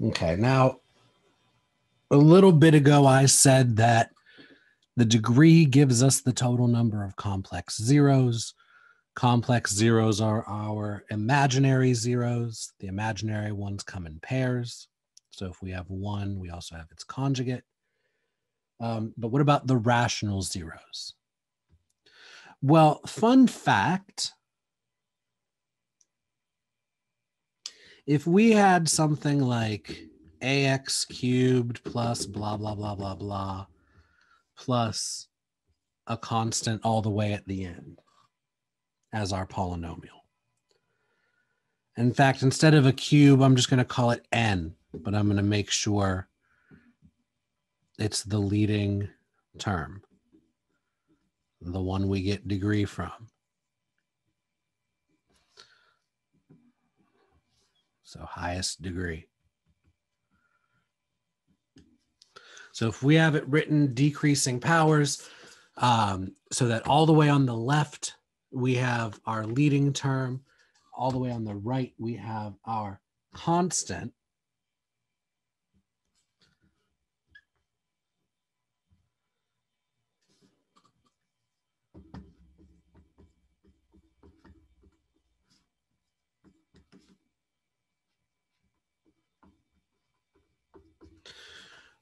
Okay, now a little bit ago I said that the degree gives us the total number of complex zeros. Complex zeros are our imaginary zeros. The imaginary ones come in pairs. So if we have one, we also have its conjugate. Um, but what about the rational zeros? Well, fun fact if we had something like ax cubed plus blah, blah, blah, blah, blah, plus a constant all the way at the end as our polynomial. In fact, instead of a cube, I'm just going to call it n, but I'm going to make sure it's the leading term, the one we get degree from. So highest degree. So if we have it written decreasing powers, um, so that all the way on the left, we have our leading term. All the way on the right, we have our constant.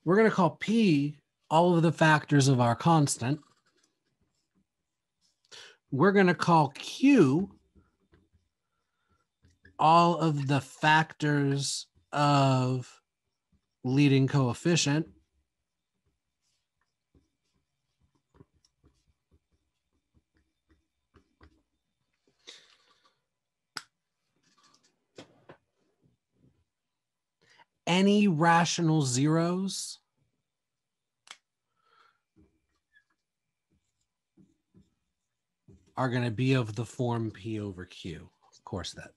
We're going to call P all of the factors of our constant. We're going to call Q all of the factors of leading coefficient. any rational zeros are going to be of the form P over Q. Of course, that.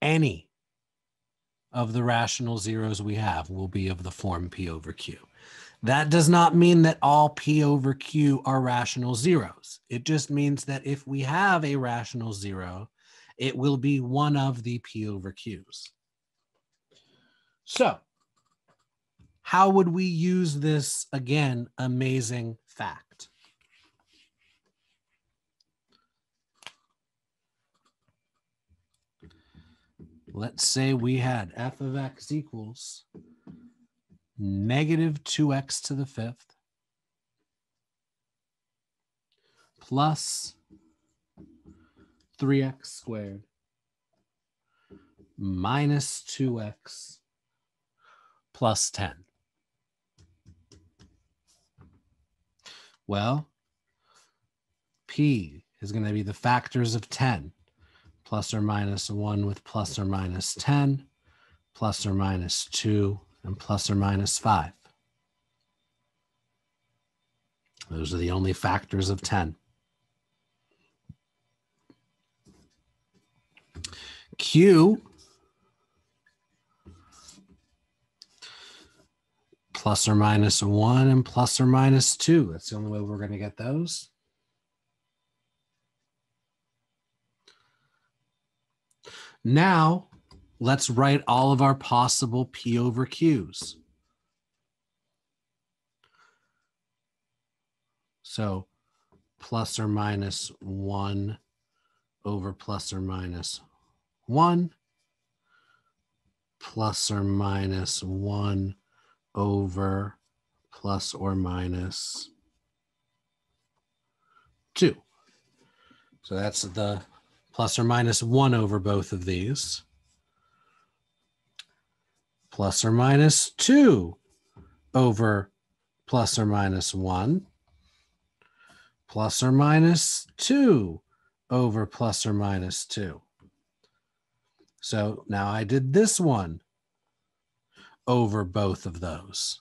Any of the rational zeros we have will be of the form P over Q. That does not mean that all P over Q are rational zeros. It just means that if we have a rational zero, it will be one of the P over Qs. So, how would we use this again amazing fact? Let's say we had f of x equals negative 2x to the fifth plus 3x squared minus 2x plus 10. Well, P is going to be the factors of 10, plus or minus 1 with plus or minus 10, plus or minus 2 and plus or minus 5. Those are the only factors of 10. Q plus or minus 1 and plus or minus 2. That's the only way we're going to get those. Now, let's write all of our possible P over Qs. So plus or minus 1 over plus or minus 1, plus or minus 1 over plus or minus 2. So that's the plus or minus 1 over both of these plus or minus 2 over plus or minus 1, plus or minus 2 over plus or minus 2. So now I did this one over both of those.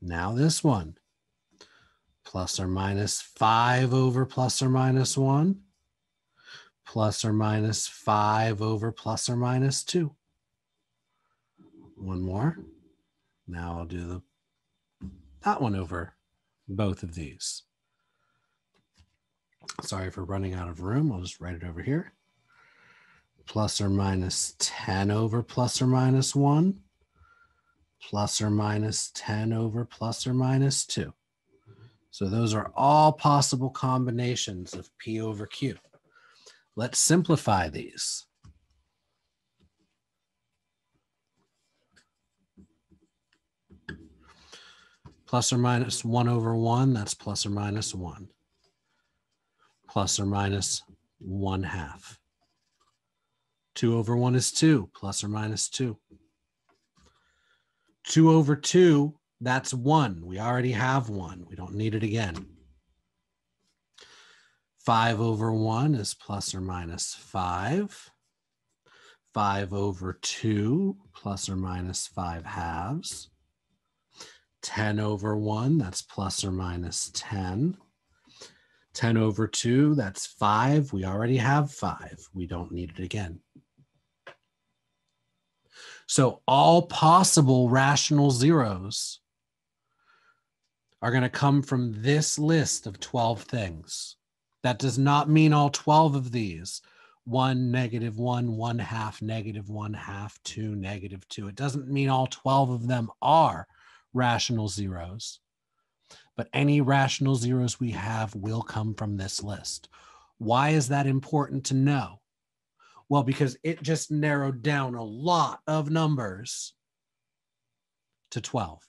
Now this one, plus or minus 5 over plus or minus 1 plus or minus 5 over plus or minus 2. One more. Now I'll do the that one over both of these. Sorry for running out of room. I'll just write it over here. Plus or minus 10 over plus or minus 1. Plus or minus 10 over plus or minus 2. So those are all possible combinations of P over Q. Let's simplify these. Plus or minus 1 over 1, that's plus or minus 1. Plus or minus 1 half. 2 over 1 is 2, plus or minus 2. 2 over 2, that's 1. We already have 1. We don't need it again. 5 over 1 is plus or minus 5. 5 over 2 plus or minus 5 halves. 10 over 1, that's plus or minus 10. 10 over 2, that's 5. We already have 5. We don't need it again. So all possible rational zeros are going to come from this list of 12 things. That does not mean all 12 of these. One, negative one, one half, negative one half, two, negative two. It doesn't mean all 12 of them are rational zeros. But any rational zeros we have will come from this list. Why is that important to know? Well, because it just narrowed down a lot of numbers to 12.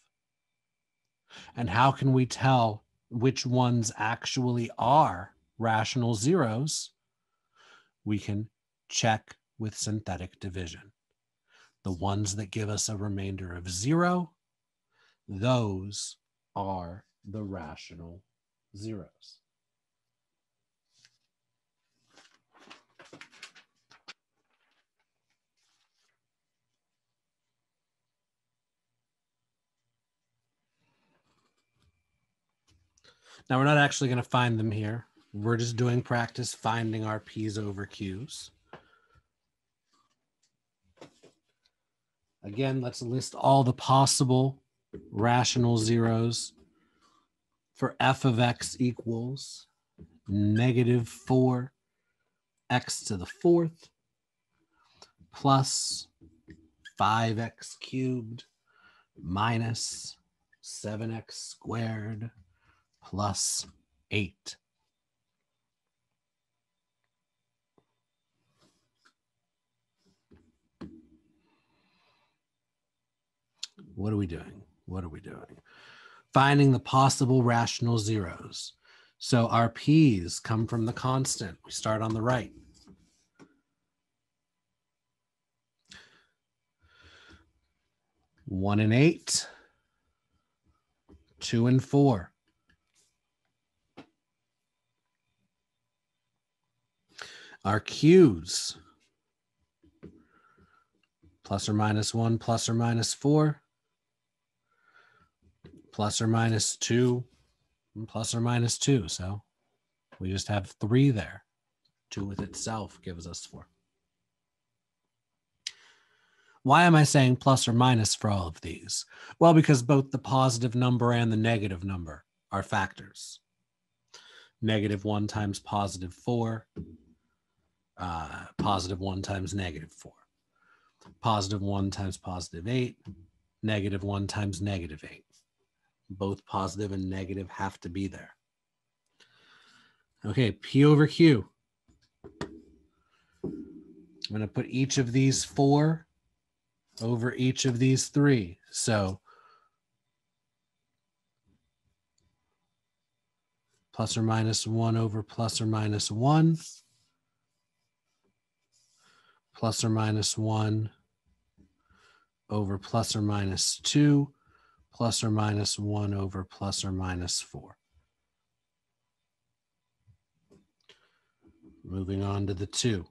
And how can we tell which ones actually are rational zeros? We can check with synthetic division. The ones that give us a remainder of zero those are the rational zeros. Now we're not actually going to find them here. We're just doing practice finding our P's over Q's. Again, let's list all the possible rational zeros for f of x equals negative 4 x to the fourth plus 5x cubed minus 7x squared plus 8. What are we doing? What are we doing? Finding the possible rational zeros. So our p's come from the constant. We start on the right. One and eight, two and four. Our q's, plus or minus one, plus or minus four, plus or minus two, plus or minus two. So we just have three there. Two with itself gives us four. Why am I saying plus or minus for all of these? Well, because both the positive number and the negative number are factors. Negative one times positive four, uh, positive one times negative four. Positive one times positive eight, negative one times negative eight both positive and negative have to be there. Okay, P over Q. I'm going to put each of these four over each of these three. So plus or minus one over plus or minus one, plus or minus one over plus or minus two, plus or minus 1 over plus or minus 4. Moving on to the 2.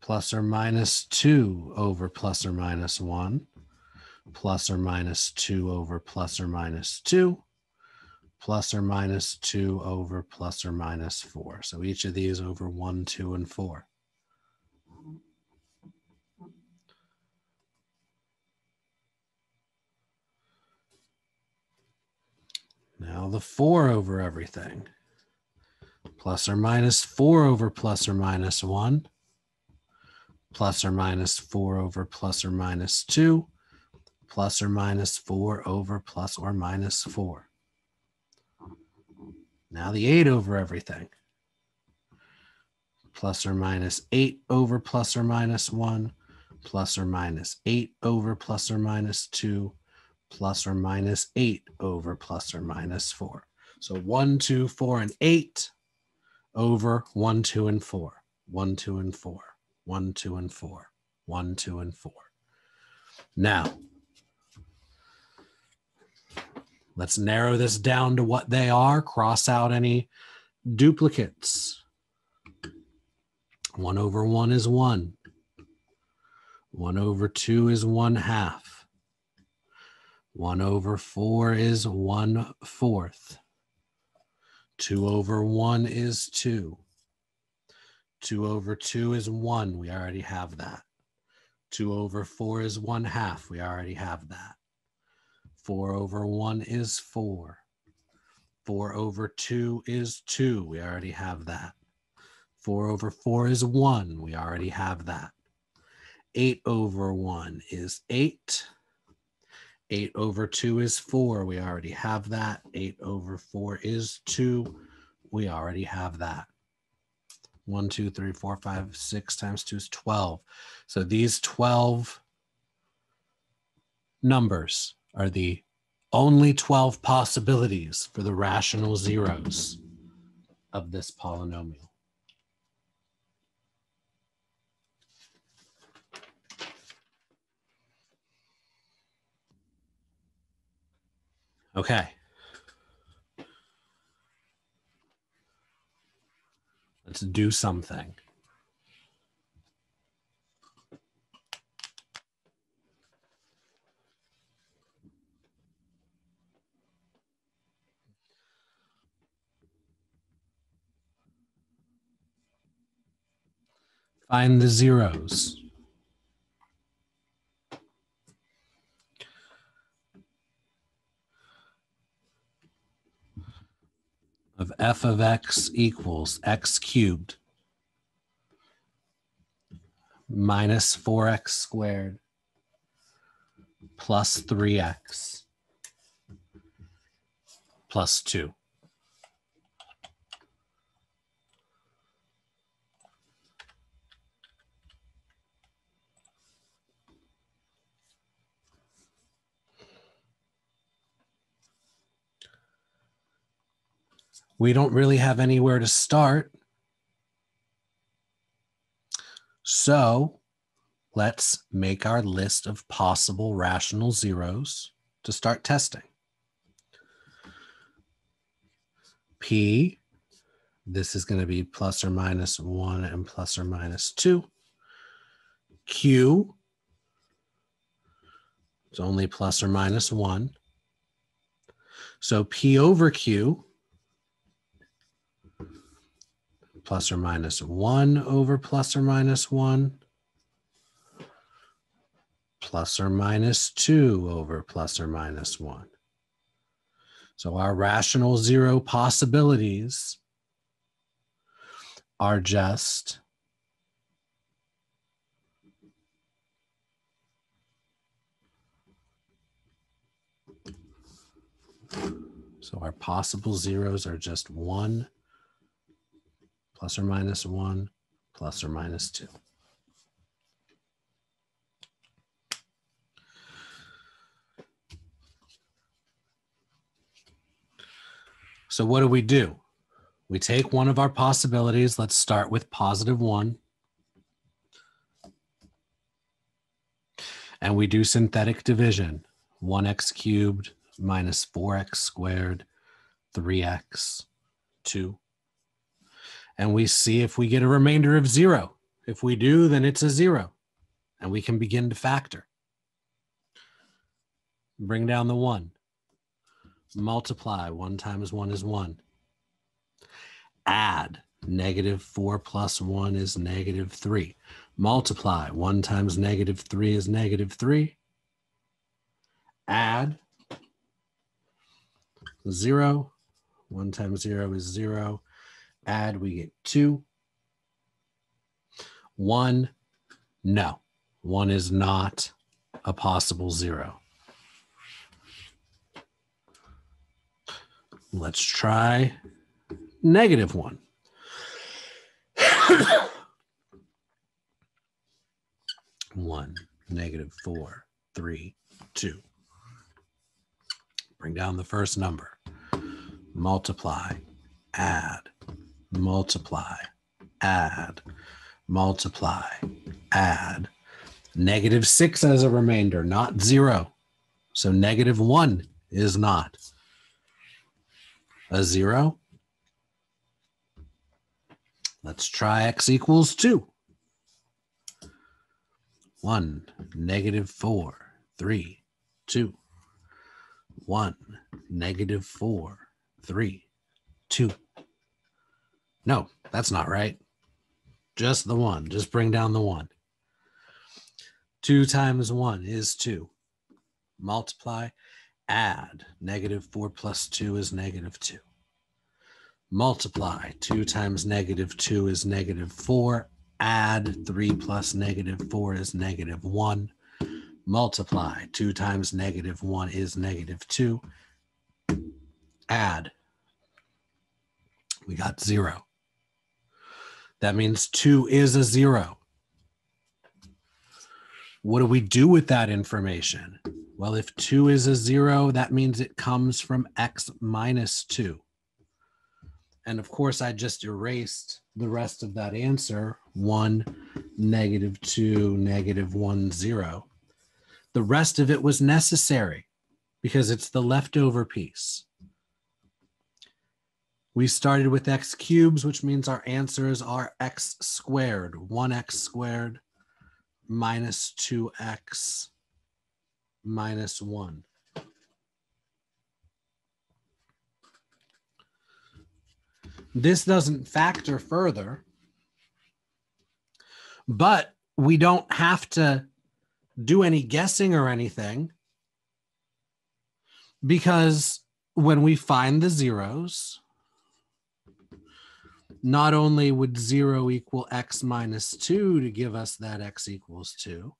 Plus or minus 2 over plus or minus 1. Plus or minus 2 over plus or minus 2 plus or minus 2 over plus or minus 4. So each of these over 1, 2, and 4. Now the 4 over everything. Plus or minus 4 over plus or minus 1. Plus or minus 4 over plus or minus 2. Plus or minus 4 over plus or minus 4. Now the 8 over everything. Plus or minus 8 over plus or minus 1. Plus or minus 8 over plus or minus 2 plus or minus 8 over plus or minus 4. So one, two, four, and 8 over 1, 2, and 4. 1, 2, and 4. 1, 2, and 4. 1, 2, and 4. Now, let's narrow this down to what they are. Cross out any duplicates. 1 over 1 is 1. 1 over 2 is 1 half. 1 over 4 is one fourth. 2 over 1 is 2. 2 over 2 is 1. We already have that. 2 over 4 is 1 half. We already have that. 4 over 1 is 4. 4 over 2 is 2. We already have that. 4 over 4 is 1. We already have that. 8 over 1 is 8. 8 over 2 is 4. We already have that. 8 over 4 is 2. We already have that. 1, 2, 3, 4, 5, 6 times 2 is 12. So these 12 numbers are the only 12 possibilities for the rational zeros of this polynomial. Okay. Let's do something. Find the zeros. of f of x equals x cubed minus 4x squared plus 3x plus 2. We don't really have anywhere to start. So let's make our list of possible rational zeros to start testing. P, this is going to be plus or minus 1 and plus or minus 2. Q, it's only plus or minus 1. So P over Q plus or minus 1 over plus or minus 1, plus or minus 2 over plus or minus 1. So our rational zero possibilities are just So our possible zeros are just 1, plus or minus 1, plus or minus 2. So what do we do? We take one of our possibilities. Let's start with positive 1. And we do synthetic division. 1x cubed minus 4x squared, 3x, 2 and we see if we get a remainder of zero. If we do, then it's a zero and we can begin to factor. Bring down the one. Multiply, one times one is one. Add, negative four plus one is negative three. Multiply, one times negative three is negative three. Add, 0. 1 times 0 is 0. Add, we get 2. 1, no. 1 is not a possible 0. Let's try negative 1. One, negative four, three, two. Bring down the first number. Multiply, add, multiply, add, multiply, add. Negative six as a remainder, not zero. So negative one is not a zero. Let's try x equals two. One, negative four, three, two. One, negative four, three, two. No, that's not right. Just the one. Just bring down the one. Two times one is two. Multiply, add. Negative four plus two is negative two. Multiply. Two times negative two is negative four. Add three plus negative four is negative one. Multiply. Two times negative one is negative two. Add. We got zero. That means two is a zero. What do we do with that information? Well, if two is a zero, that means it comes from x minus two. And of course, I just erased the rest of that answer one, negative two, negative one, zero. The rest of it was necessary because it's the leftover piece. We started with x cubes, which means our answers are x squared, 1x squared minus 2x minus 1. This doesn't factor further, but we don't have to do any guessing or anything because when we find the zeros, not only would 0 equal x minus 2 to give us that x equals 2,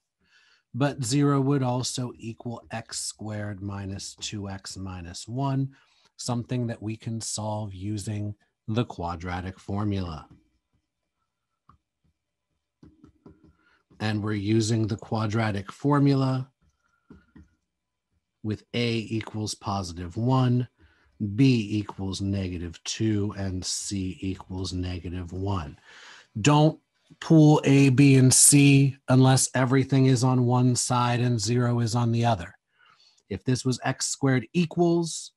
but 0 would also equal x squared minus 2x minus 1, something that we can solve using the quadratic formula. And we're using the quadratic formula with a equals positive 1, b equals negative 2, and c equals negative 1. Don't pool a, b, and c unless everything is on one side and 0 is on the other. If this was x squared equals,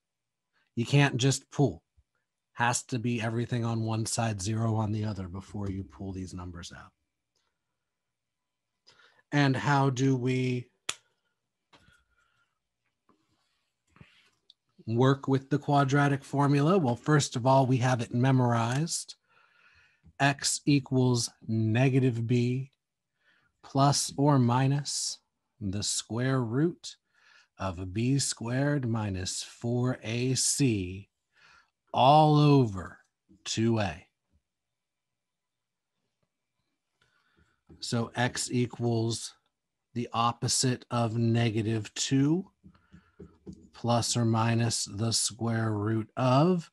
you can't just pool has to be everything on one side, zero on the other before you pull these numbers out. And how do we work with the quadratic formula? Well, first of all, we have it memorized. x equals negative b plus or minus the square root of b squared minus 4ac all over 2a. So x equals the opposite of negative 2 plus or minus the square root of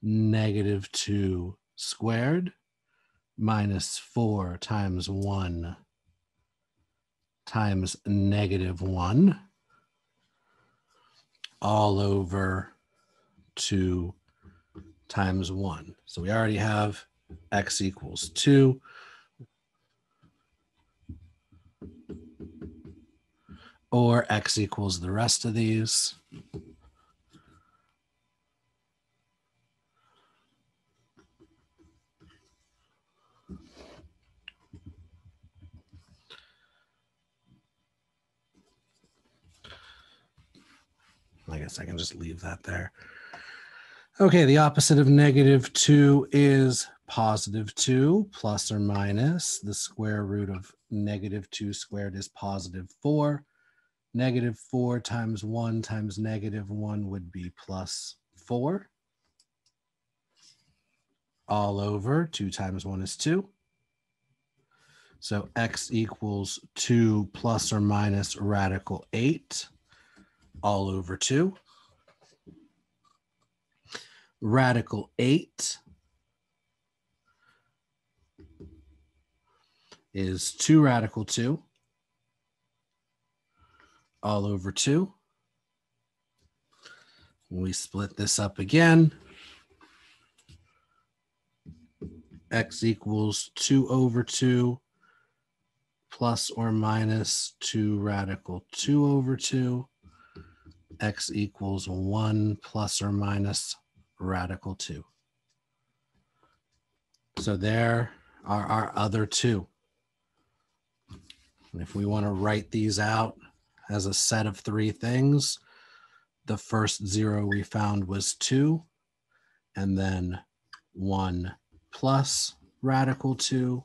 negative 2 squared minus 4 times 1 times negative 1 all over 2 times 1. So we already have x equals 2. Or x equals the rest of these. I guess I can just leave that there. Okay, the opposite of negative 2 is positive 2 plus or minus the square root of negative 2 squared is positive 4. Negative 4 times 1 times negative 1 would be plus 4 all over 2 times 1 is 2. So x equals 2 plus or minus radical 8 all over 2. Radical 8 is 2 radical 2 all over 2. We split this up again. x equals 2 over 2 plus or minus 2 radical 2 over 2. x equals 1 plus or minus radical 2. So there are our other two. And if we want to write these out as a set of three things, the first zero we found was 2, and then 1 plus radical 2,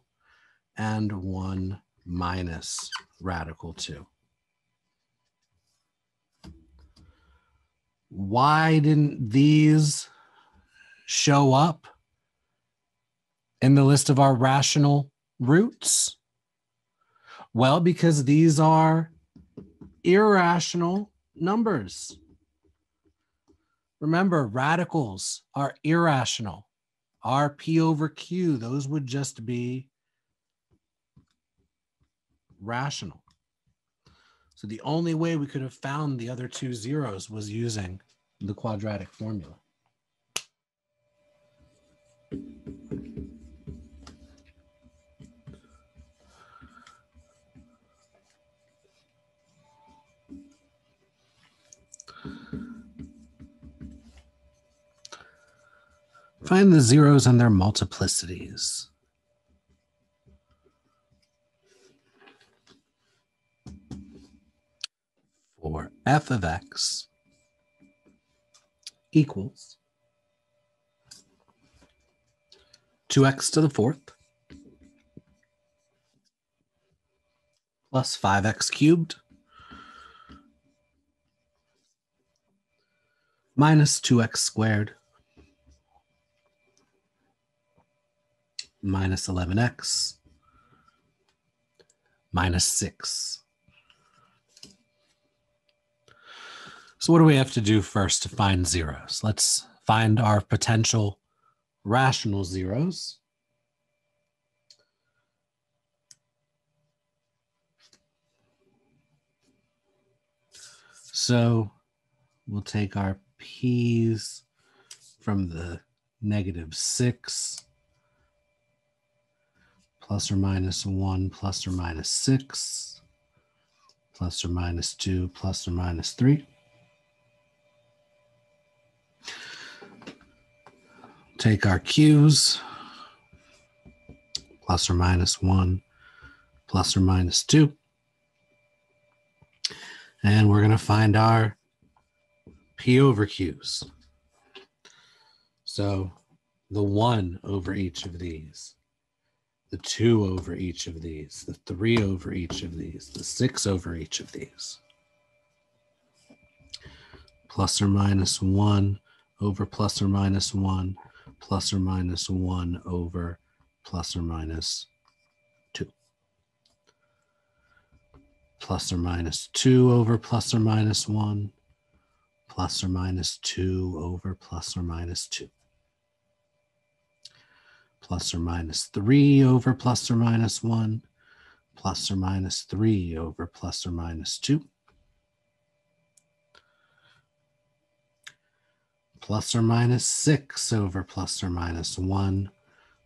and 1 minus radical 2. Why didn't these show up in the list of our rational roots? Well, because these are irrational numbers. Remember, radicals are irrational. R P over Q, those would just be rational. So the only way we could have found the other two zeros was using the quadratic formula. Find the zeros and their multiplicities. For f of x equals 2x to the fourth plus 5x cubed minus 2x squared minus 11x minus 6. So what do we have to do first to find zeros? Let's find our potential rational zeros. So we'll take our p's from the negative 6 plus or minus 1 plus or minus 6 plus or minus 2 plus or minus 3. Take our q's plus or minus 1 plus or minus 2. And we're going to find our p over q's. So the 1 over each of these the two over each of these, the three over each of these, the six over each of these. Plus or minus one over plus or minus one, plus or minus one over plus or minus two. Plus or minus two over plus or minus one, plus or minus two over plus or minus two plus or minus 3 over plus or minus 1, plus or minus 3 over plus or minus 2, plus or minus 6 over plus or minus 1,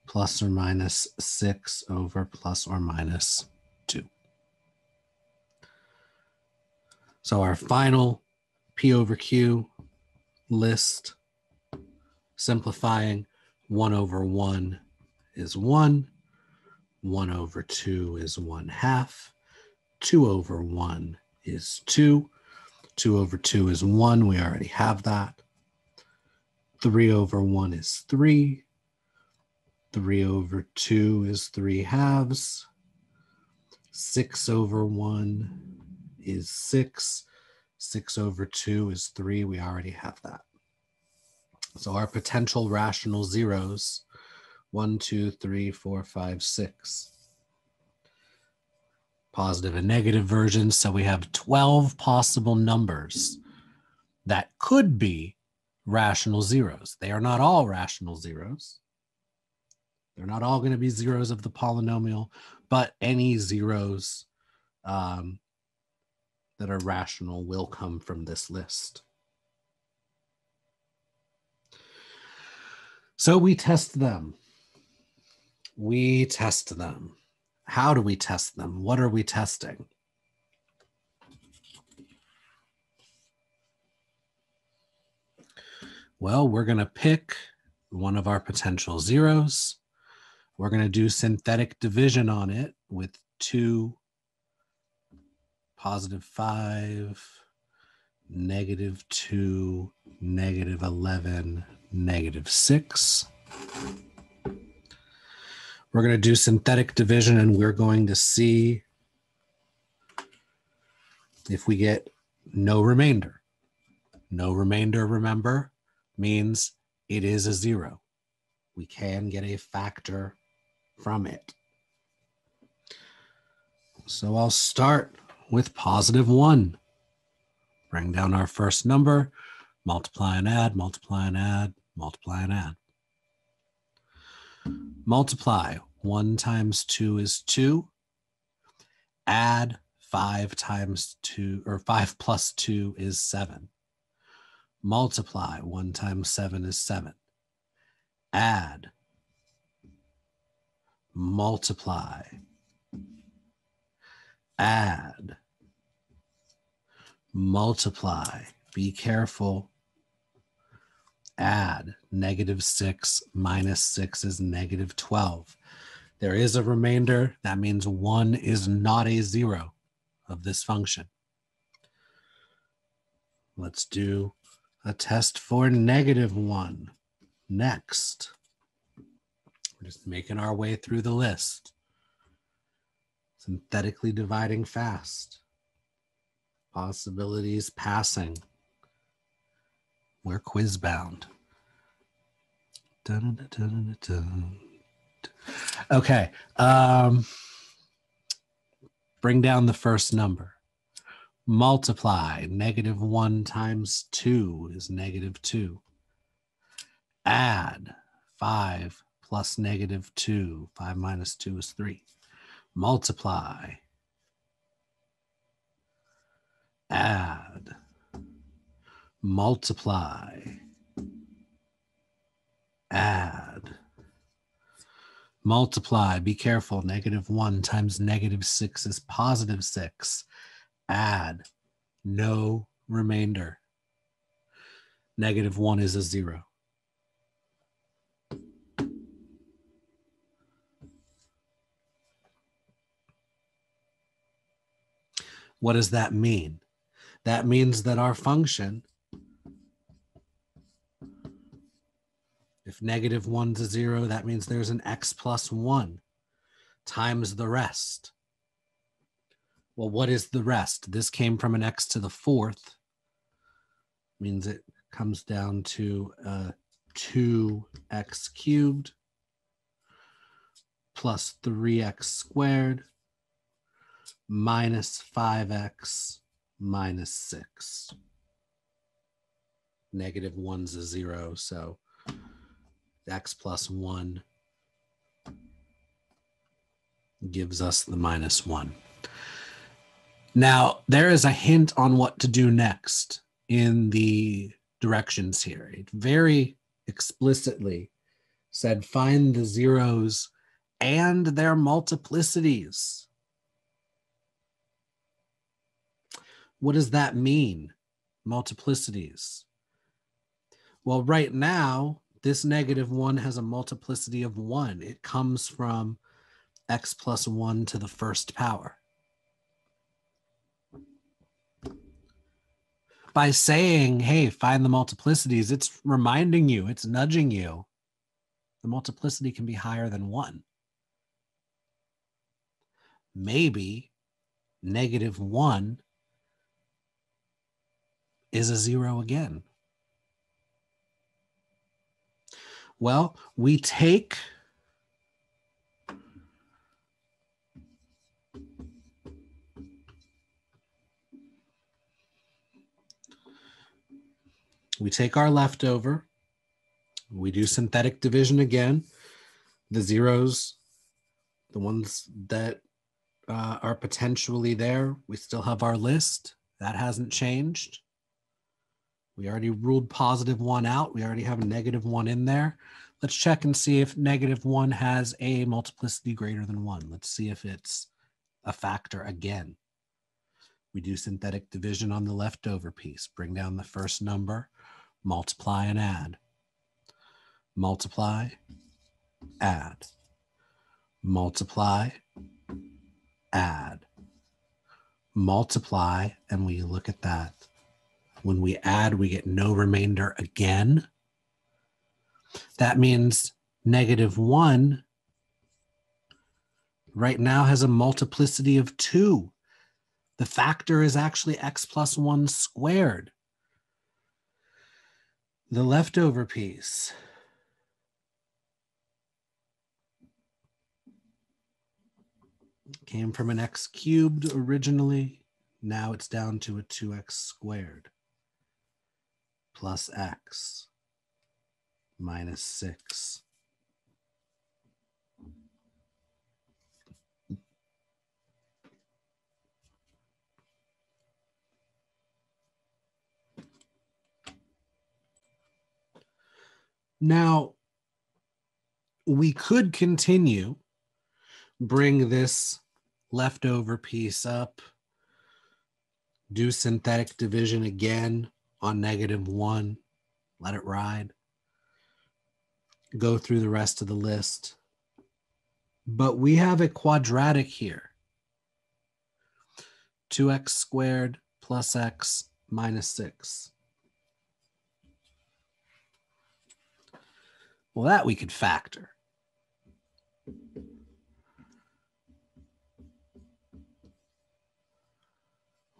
plus or minus 6 over plus or minus 2. So our final P over Q list, simplifying 1 over 1 is 1. 1 over 2 is 1 half. 2 over 1 is 2. 2 over 2 is 1. We already have that. 3 over 1 is 3. 3 over 2 is 3 halves. 6 over 1 is 6. 6 over 2 is 3. We already have that. So our potential rational zeros one, two, three, four, five, six. Positive and negative versions. So we have 12 possible numbers that could be rational zeros. They are not all rational zeros. They're not all going to be zeros of the polynomial, but any zeros um, that are rational will come from this list. So we test them. We test them. How do we test them? What are we testing? Well, we're going to pick one of our potential zeros. We're going to do synthetic division on it with two, positive five, negative two, negative 11, negative six. We're going to do synthetic division and we're going to see if we get no remainder. No remainder, remember, means it is a zero. We can get a factor from it. So I'll start with positive one. Bring down our first number, multiply and add, multiply and add, multiply and add. Multiply, one times two is two. Add five times two, or five plus two is seven. Multiply, one times seven is seven. Add, multiply, add, multiply. Be careful. Add negative 6 minus 6 is negative 12. There is a remainder. That means 1 is not a 0 of this function. Let's do a test for negative 1 next. We're just making our way through the list. Synthetically dividing fast. Possibilities passing. We're quiz bound. Dun, dun, dun, okay. Um, bring down the first number. Multiply. Negative 1 times 2 is negative 2. Add 5 plus negative 2. 5 minus 2 is 3. Multiply. Add multiply, add, multiply, be careful, negative one times negative six is positive six, add, no remainder. Negative one is a zero. What does that mean? That means that our function If negative 1 to 0, that means there's an x plus 1 times the rest. Well, what is the rest? This came from an x to the fourth. Means it comes down to uh, 2x cubed plus 3x squared minus 5x minus 6. Negative 1's a 0, so x plus 1 gives us the minus 1. Now, there is a hint on what to do next in the directions here. It very explicitly said find the zeros and their multiplicities. What does that mean? Multiplicities. Well, right now, this negative one has a multiplicity of one. It comes from x plus one to the first power. By saying, hey, find the multiplicities, it's reminding you, it's nudging you. The multiplicity can be higher than one. Maybe negative one is a zero again. Well, we take we take our leftover, we do synthetic division again. The zeros, the ones that uh, are potentially there, we still have our list. That hasn't changed. We already ruled positive one out. We already have a negative one in there. Let's check and see if negative one has a multiplicity greater than one. Let's see if it's a factor again. We do synthetic division on the leftover piece. Bring down the first number, multiply and add. Multiply, add. Multiply, add. Multiply, and we look at that. When we add, we get no remainder again. That means negative one right now has a multiplicity of two. The factor is actually x plus one squared. The leftover piece. Came from an x cubed originally. Now it's down to a 2x squared plus x minus 6. Now, we could continue, bring this leftover piece up, do synthetic division again, on negative one, let it ride. Go through the rest of the list. But we have a quadratic here 2x squared plus x minus 6. Well, that we could factor.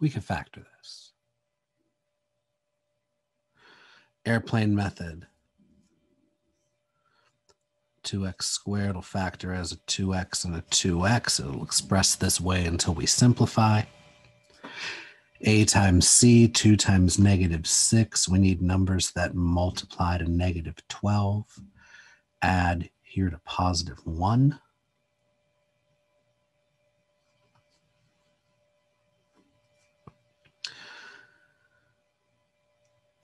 We could factor this. Airplane method. 2x squared will factor as a 2x and a 2x. It'll express this way until we simplify. a times c, 2 times negative 6. We need numbers that multiply to negative 12. Add here to positive 1.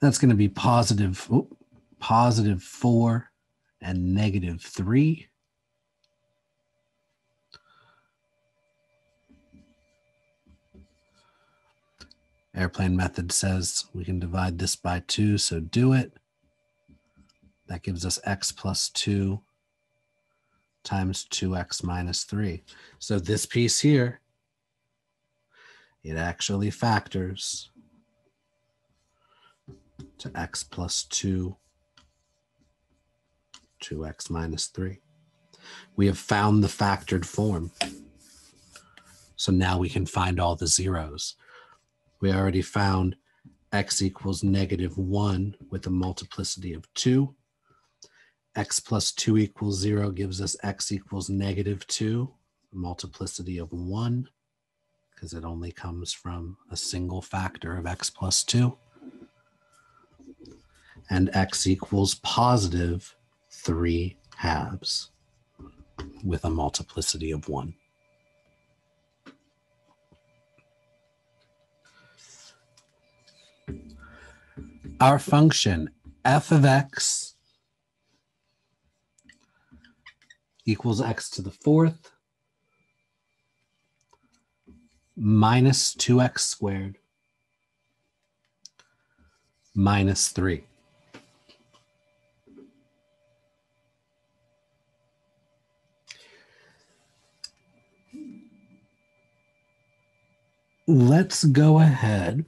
That's going to be positive, oh, positive 4 and negative 3. Airplane method says we can divide this by 2, so do it. That gives us x plus 2 times 2x minus 3. So this piece here, it actually factors to x plus 2, 2x minus 3. We have found the factored form. So now we can find all the zeros. We already found x equals negative 1 with a multiplicity of 2. x plus 2 equals 0 gives us x equals negative 2, a multiplicity of 1, because it only comes from a single factor of x plus 2 and x equals positive 3 halves with a multiplicity of 1. Our function f of x equals x to the fourth minus 2x squared minus 3. Let's go ahead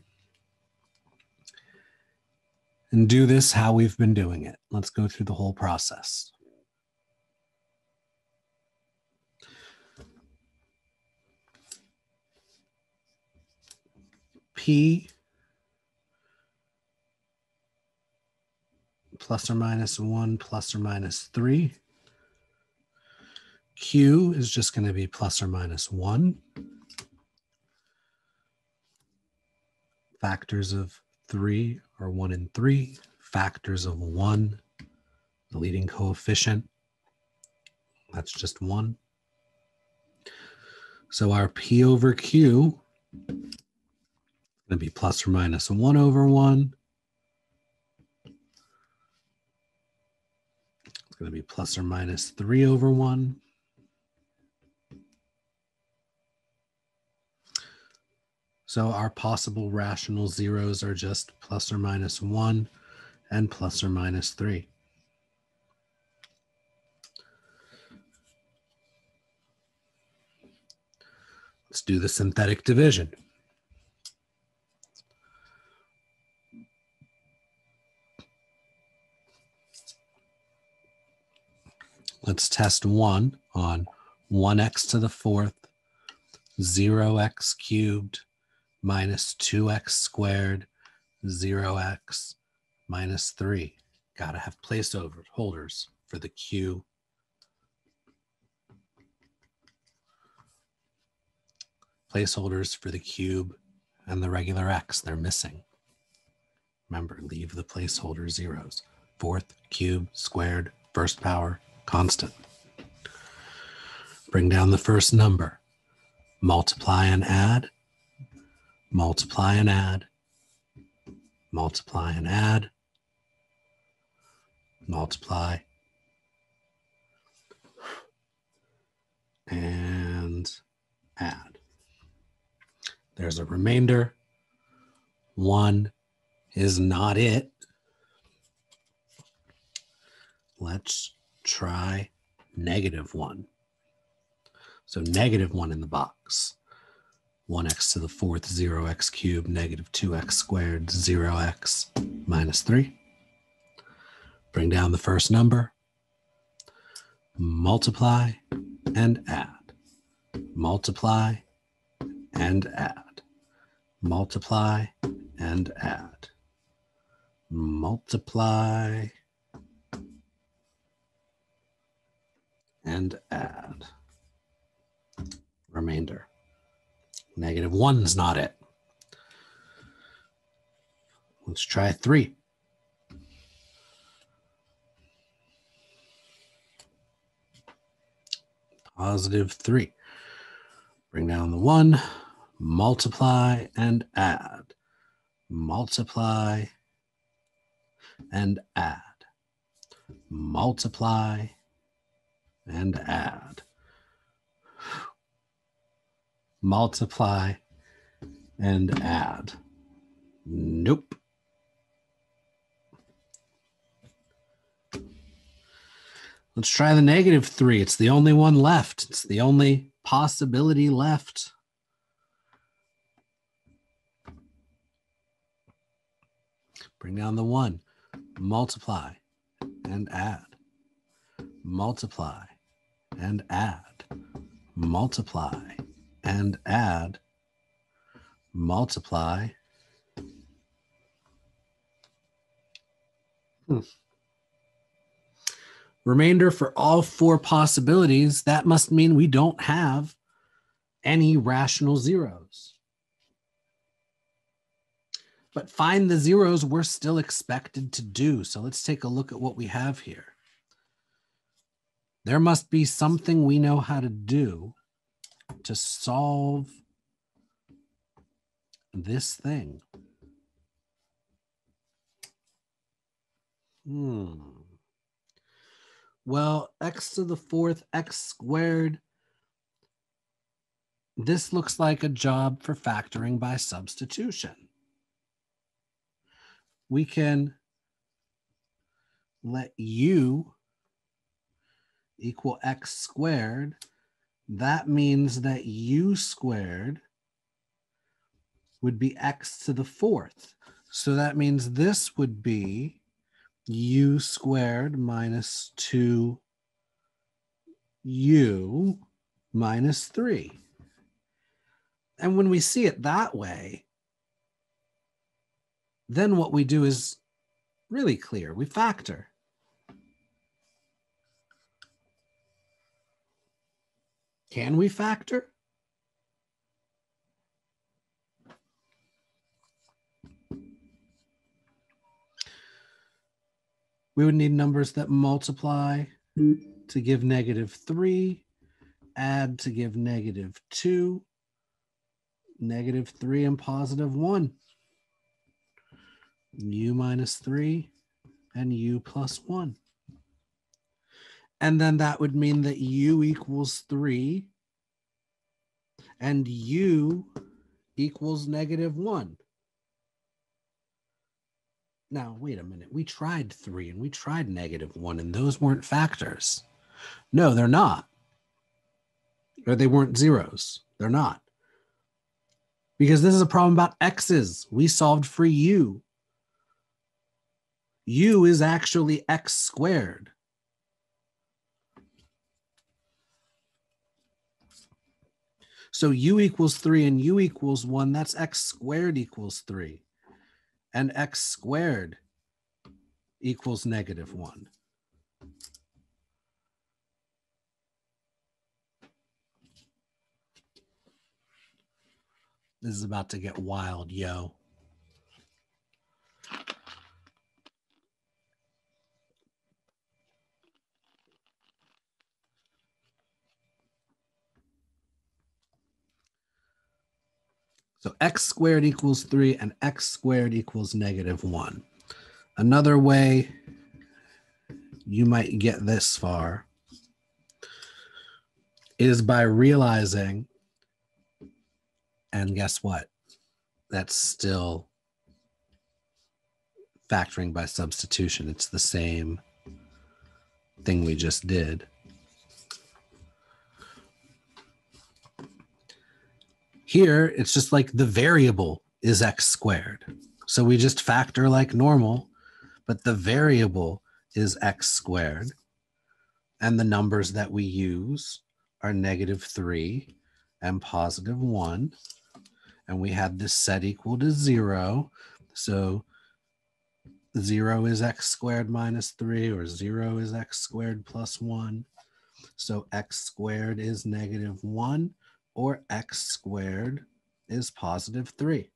and do this how we've been doing it. Let's go through the whole process. P plus or minus 1 plus or minus 3. Q is just going to be plus or minus 1. Factors of 3 are 1 and 3. Factors of 1, the leading coefficient, that's just 1. So our P over Q is going to be plus or minus 1 over 1. It's going to be plus or minus 3 over 1. So our possible rational zeros are just plus or minus 1 and plus or minus 3. Let's do the synthetic division. Let's test 1 on 1x to the fourth, 0x cubed, minus 2x squared, 0x minus 3. Got to have placeholder holders for the q. Placeholders for the cube and the regular x, they're missing. Remember, leave the placeholder zeros. Fourth, cube, squared, first power, constant. Bring down the first number. Multiply and add multiply and add, multiply and add, multiply, and add. There's a remainder. One is not it. Let's try negative one. So negative one in the box. 1x to the fourth, 0x cubed, negative 2x squared, 0x minus 3. Bring down the first number. Multiply and add. Multiply and add. Multiply and add. Multiply and add. Remainder. Negative one's not it. Let's try three. Positive three. Bring down the one, multiply and add. Multiply and add. Multiply and add multiply, and add. Nope. Let's try the negative three. It's the only one left. It's the only possibility left. Bring down the one. Multiply and add. Multiply and add. Multiply and add, multiply. Hmm. Remainder for all four possibilities, that must mean we don't have any rational zeros. But find the zeros we're still expected to do. So let's take a look at what we have here. There must be something we know how to do to solve this thing. Hmm. Well, x to the fourth, x squared. This looks like a job for factoring by substitution. We can let u equal x squared that means that u squared would be x to the fourth. So that means this would be u squared minus 2u minus 3. And when we see it that way, then what we do is really clear. We factor. Can we factor? We would need numbers that multiply to give negative 3, add to give negative 2, negative 3 and positive 1. u minus 3 and u plus 1. And then that would mean that u equals 3 and u equals negative 1. Now, wait a minute. We tried 3 and we tried negative 1, and those weren't factors. No, they're not. Or they weren't zeros. They're not. Because this is a problem about x's. We solved for u. u is actually x squared. So u equals 3 and u equals 1. That's x squared equals 3. And x squared equals negative 1. This is about to get wild, yo. So x squared equals 3 and x squared equals negative 1. Another way you might get this far is by realizing, and guess what? That's still factoring by substitution. It's the same thing we just did. Here, it's just like the variable is x squared. So we just factor like normal, but the variable is x squared. And the numbers that we use are negative 3 and positive 1. And we had this set equal to 0. So 0 is x squared minus 3, or 0 is x squared plus 1. So x squared is negative 1 or x squared is positive 3.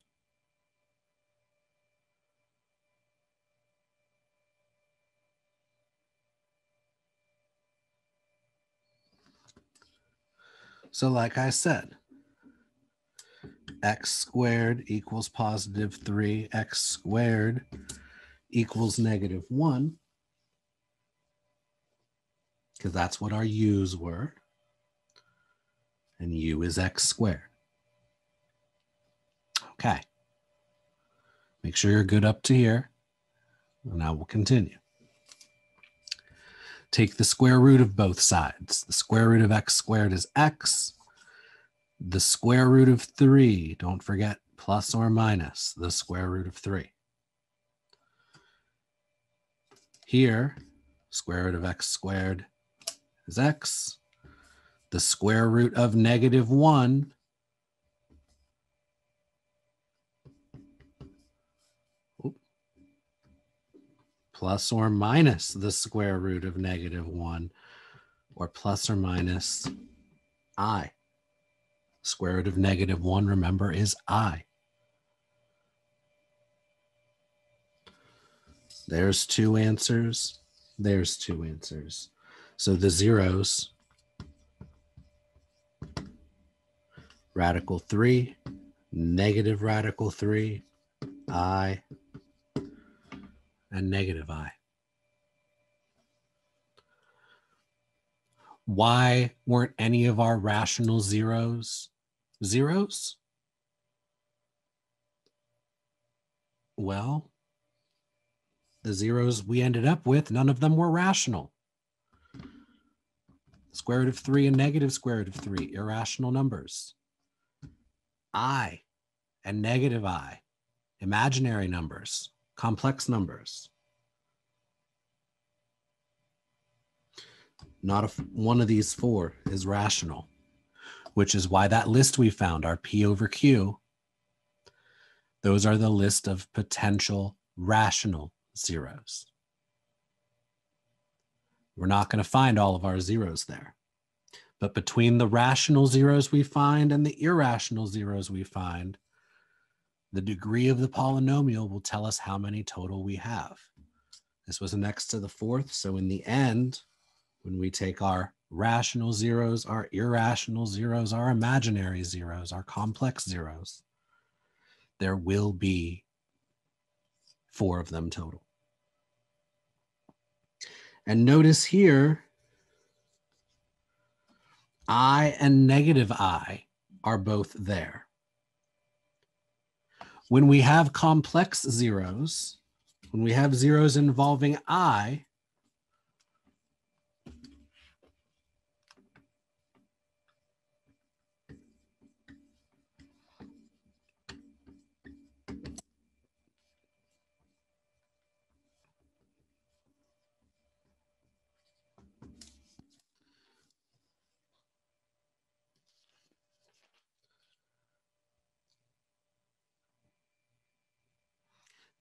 So like I said, x squared equals positive 3, x squared equals negative 1, because that's what our u's were and u is x squared. Okay. Make sure you're good up to here. And now we'll continue. Take the square root of both sides. The square root of x squared is x. The square root of 3, don't forget plus or minus the square root of 3. Here, square root of x squared is x the square root of negative 1 plus or minus the square root of negative 1 or plus or minus i. Square root of negative 1, remember, is i. There's two answers. There's two answers. So the zeros radical 3, negative radical 3, i, and negative i. Why weren't any of our rational zeros zeros? Well, the zeros we ended up with, none of them were rational. Square root of 3 and negative square root of 3, irrational numbers i and negative i, imaginary numbers, complex numbers. Not a, one of these four is rational, which is why that list we found, our P over Q, those are the list of potential rational zeros. We're not going to find all of our zeros there. But between the rational zeros we find and the irrational zeros we find, the degree of the polynomial will tell us how many total we have. This was next to the fourth. So in the end, when we take our rational zeros, our irrational zeros, our imaginary zeros, our complex zeros, there will be four of them total. And notice here, I and negative I are both there. When we have complex zeros, when we have zeros involving I,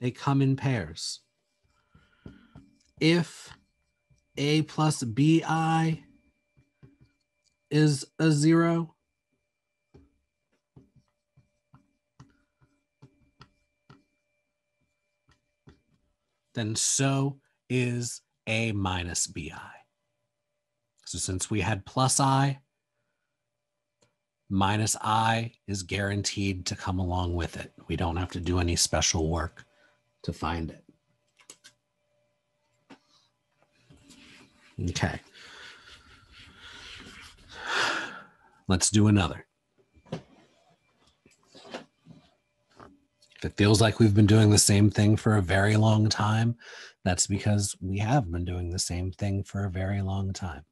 They come in pairs. If a plus bi is a zero, then so is a minus bi. So since we had plus i, minus i is guaranteed to come along with it. We don't have to do any special work to find it. Okay. Let's do another. If it feels like we've been doing the same thing for a very long time, that's because we have been doing the same thing for a very long time.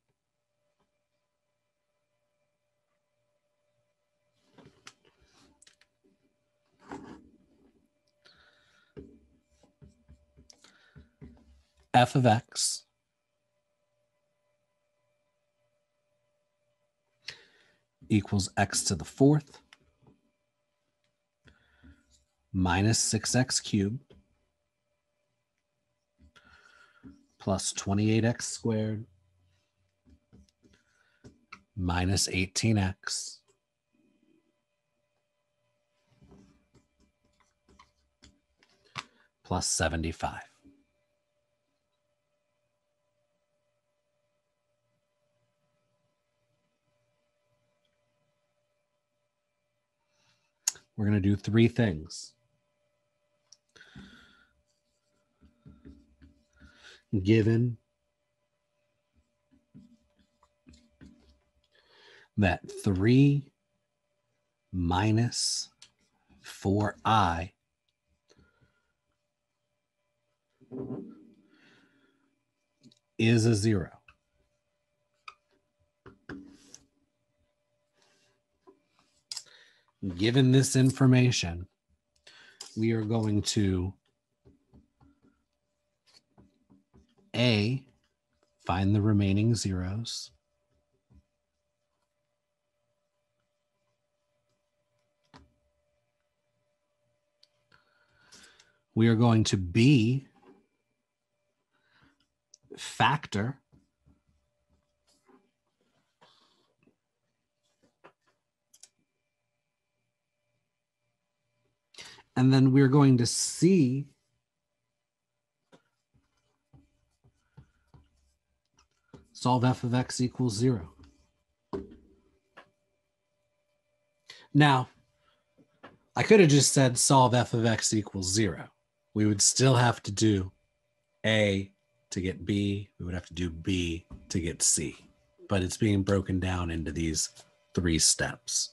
F of x. Equals x to the fourth. Minus 6x cubed. Plus 28x squared. Minus 18x plus 75. We're going to do three things. Given that 3 minus 4i is a zero. Given this information, we are going to A, find the remaining zeros. We are going to B, factor And then we're going to C solve f of x equals zero. Now, I could have just said solve f of x equals zero. We would still have to do A to get B. We would have to do B to get C. But it's being broken down into these three steps.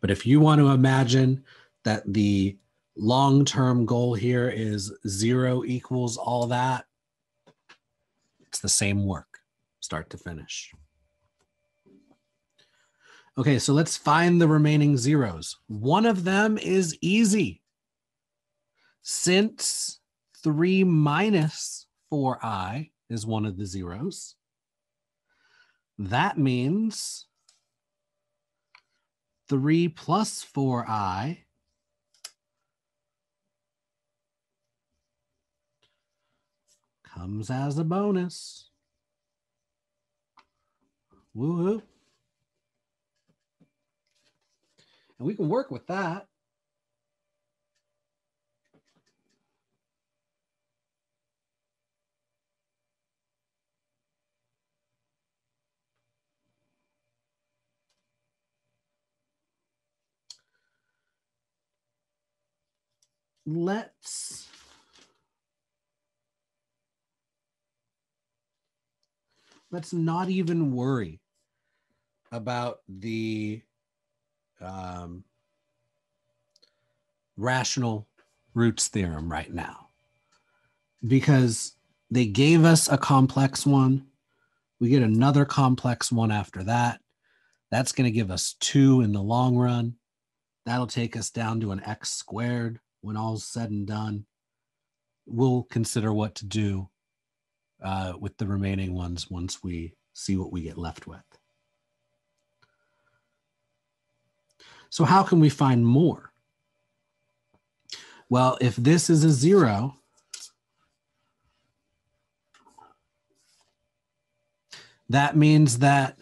But if you want to imagine that the long-term goal here is zero equals all that. It's the same work, start to finish. Okay, so let's find the remaining zeros. One of them is easy. Since 3 minus 4i is one of the zeros, that means 3 plus 4i Comes as a bonus. Woohoo. And we can work with that. let's let's not even worry about the um, rational roots theorem right now. Because they gave us a complex one. We get another complex one after that. That's going to give us two in the long run. That'll take us down to an x squared when all's said and done, we'll consider what to do uh, with the remaining ones once we see what we get left with. So how can we find more? Well, if this is a zero, that means that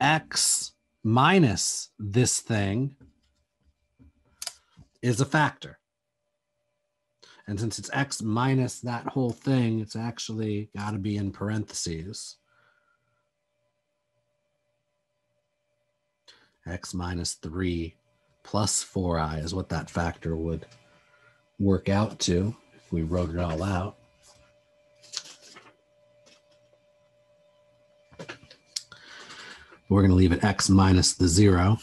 x minus this thing is a factor. And since it's x minus that whole thing, it's actually got to be in parentheses. x minus 3 plus 4i is what that factor would work out to if we wrote it all out. We're going to leave it x minus the 0.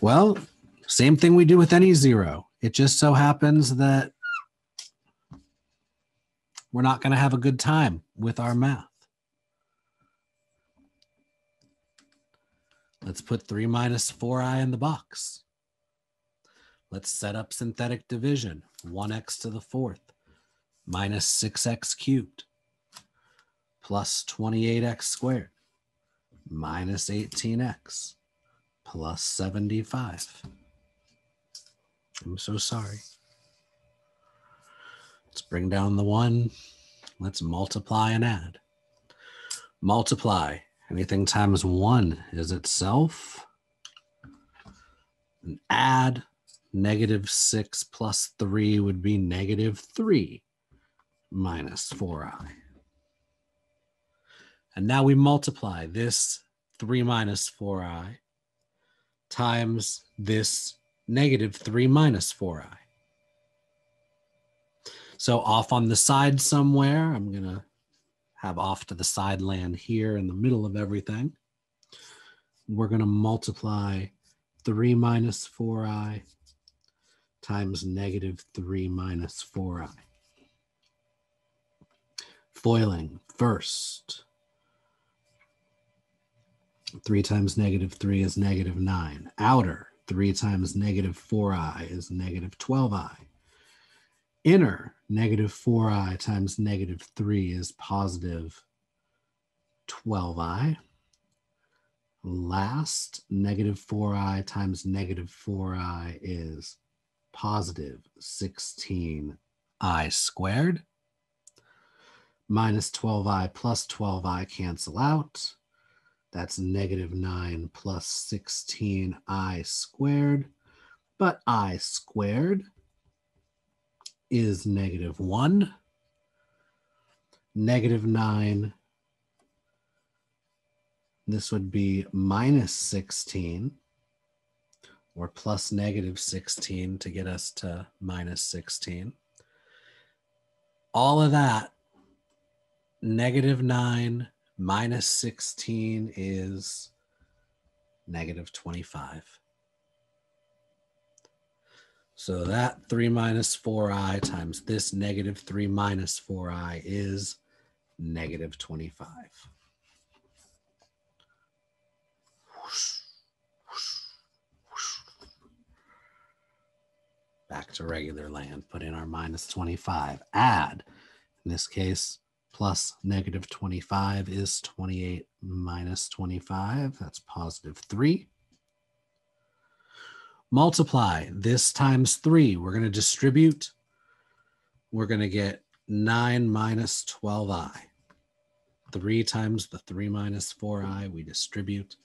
Well, same thing we do with any 0. It just so happens that we're not going to have a good time with our math. Let's put 3 minus 4i in the box. Let's set up synthetic division. 1x to the fourth minus 6x cubed plus 28x squared minus 18x plus 75. I'm so sorry. Let's bring down the one. Let's multiply and add. Multiply. Anything times one is itself. And add negative six plus three would be negative three minus 4i. And now we multiply this 3 minus 4i times this negative 3 minus 4i. So off on the side somewhere, I'm going to have off to the side land here in the middle of everything. We're going to multiply 3 minus 4i times negative 3 minus 4i. Foiling first. 3 times negative 3 is negative 9. Outer, 3 times negative 4i is negative 12i. Inner, negative 4i times negative 3 is positive 12i. Last, negative 4i times negative 4i is positive 16i squared. Minus 12i plus 12i cancel out. That's negative 9 plus 16i squared. But i squared is negative 1. Negative 9. This would be minus 16 or plus negative 16 to get us to minus 16. All of that, negative 9 minus 16 is negative 25. So that 3 minus 4i times this negative 3 minus 4i is negative 25. Back to regular land, put in our minus 25. Add, in this case, plus negative 25 is 28 minus 25. That's positive 3 multiply this times three. We're going to distribute. We're going to get 9 minus 12i. 3 times the 3 minus 4i, we distribute.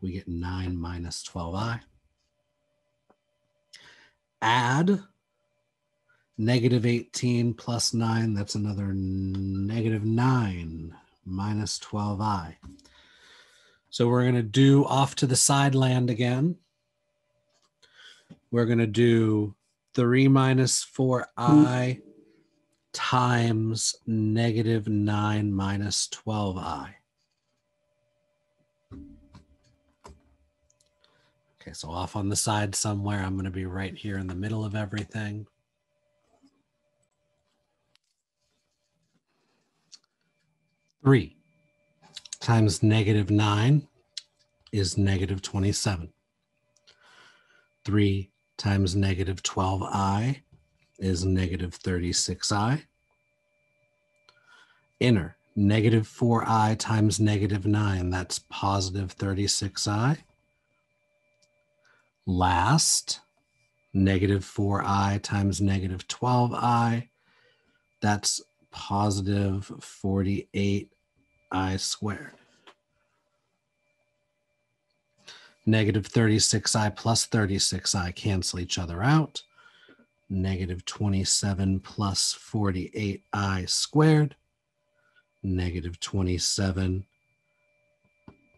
We get 9 minus 12i. Add negative 18 plus 9, that's another negative 9 minus 12i. So we're going to do off to the side land again. We're going to do 3 minus 4i times negative 9 minus 12i. Okay, so off on the side somewhere, I'm going to be right here in the middle of everything. Three times negative 9 is negative 27. 3 times negative 12i is negative 36i. Inner, negative 4i times negative 9, that's positive 36i. Last, negative 4i times negative 12i, that's positive 48i squared. Negative 36i plus 36i cancel each other out. Negative 27 plus 48i squared. Negative 27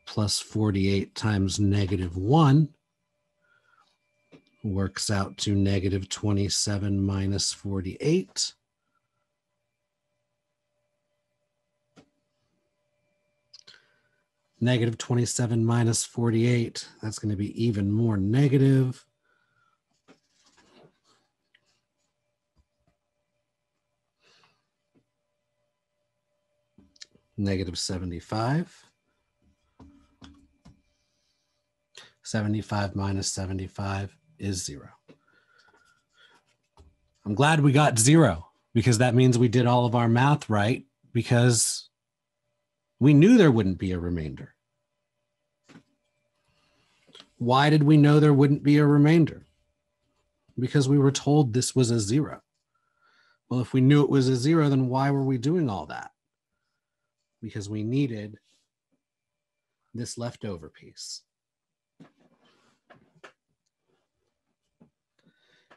plus 48 times negative 1 works out to negative 27 minus 48. Negative 27 minus 48. That's going to be even more negative. Negative 75. 75 minus 75 is zero. I'm glad we got zero because that means we did all of our math right because we knew there wouldn't be a remainder. Why did we know there wouldn't be a remainder? Because we were told this was a zero. Well, if we knew it was a zero, then why were we doing all that? Because we needed this leftover piece.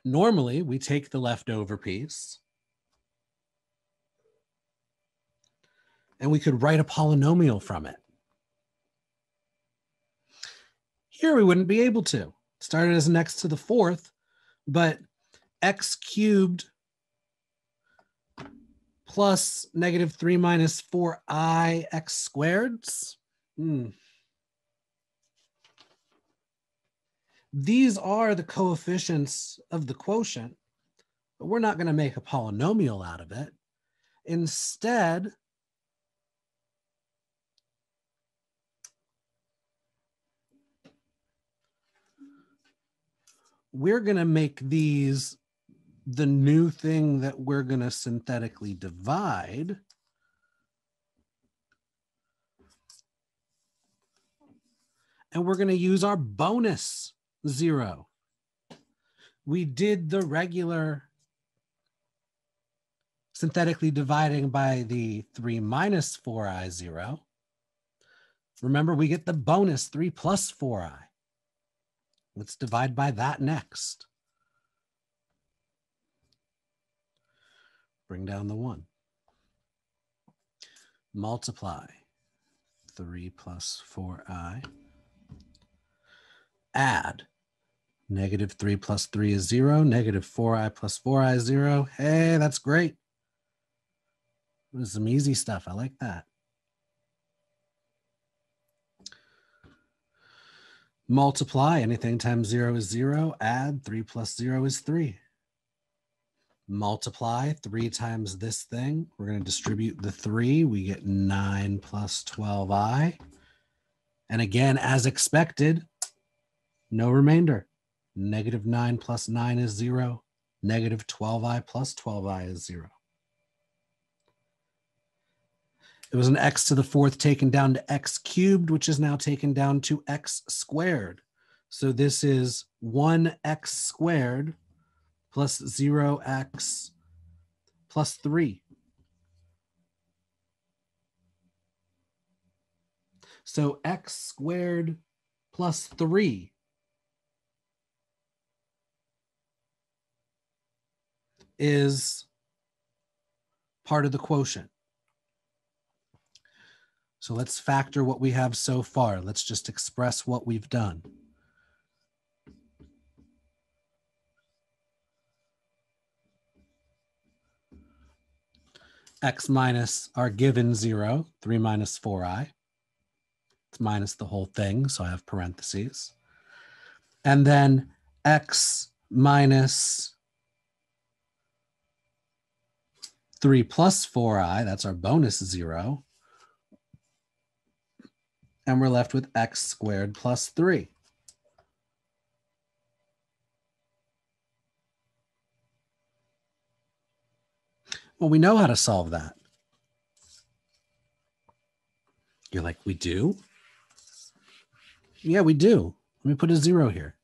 Normally, we take the leftover piece and we could write a polynomial from it. Here we wouldn't be able to. Started as an x to the fourth, but x cubed plus negative 3 minus 4i x squareds. Hmm. These are the coefficients of the quotient, but we're not going to make a polynomial out of it. Instead, we're going to make these the new thing that we're going to synthetically divide. And we're going to use our bonus zero. We did the regular synthetically dividing by the 3 minus 4i 0. Remember, we get the bonus 3 plus 4i. Let's divide by that next. Bring down the 1. Multiply 3 plus 4i. Add negative 3 plus 3 is 0. Negative 4i plus 4i is 0. Hey, that's great. This is some easy stuff. I like that. Multiply, anything times zero is zero. Add, three plus zero is three. Multiply three times this thing. We're going to distribute the three. We get nine plus 12i. And again, as expected, no remainder. Negative nine plus nine is zero. Negative 12i plus 12i is zero. It was an x to the fourth taken down to x cubed, which is now taken down to x squared. So this is 1x squared plus 0x plus 3. So x squared plus 3 is part of the quotient. So let's factor what we have so far. Let's just express what we've done. x minus our given 0, 3 minus 4i. It's minus the whole thing, so I have parentheses. And then x minus 3 plus 4i, that's our bonus 0. And we're left with x squared plus 3. Well, we know how to solve that. You're like, we do? Yeah, we do. Let me put a zero here.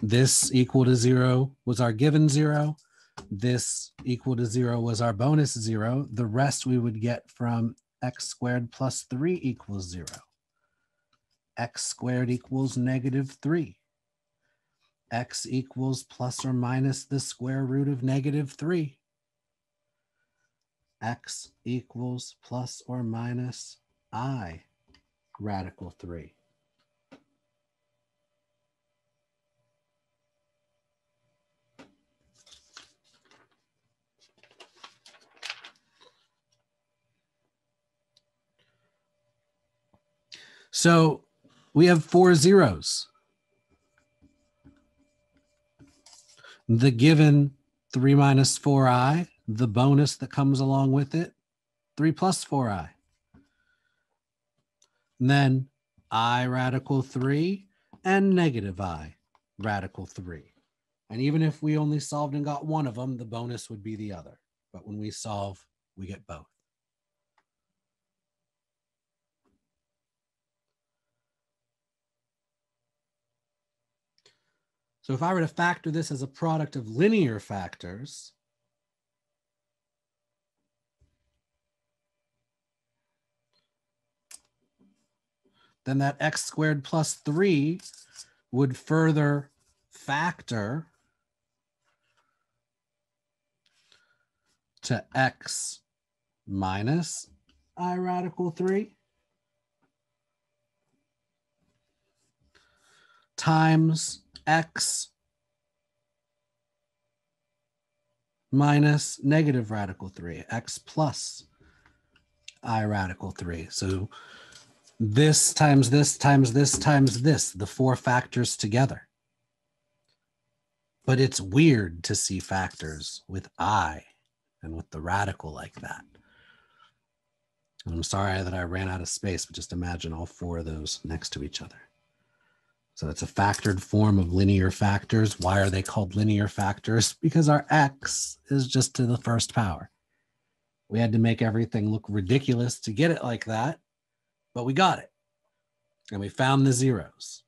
This equal to zero was our given zero. This equal to zero was our bonus zero. The rest we would get from x squared plus three equals zero. x squared equals negative three. x equals plus or minus the square root of negative three x equals plus or minus i radical 3. So we have four zeros. The given 3 minus 4i the bonus that comes along with it, 3 plus 4i. And then i radical 3 and negative i radical 3. And even if we only solved and got one of them, the bonus would be the other. But when we solve, we get both. So if I were to factor this as a product of linear factors, then that x squared plus 3 would further factor to x minus i radical 3 times x minus negative radical 3, x plus i radical 3. So this times this times this times this, the four factors together. But it's weird to see factors with I and with the radical like that. And I'm sorry that I ran out of space, but just imagine all four of those next to each other. So it's a factored form of linear factors. Why are they called linear factors? Because our x is just to the first power. We had to make everything look ridiculous to get it like that but we got it. And we found the zeros.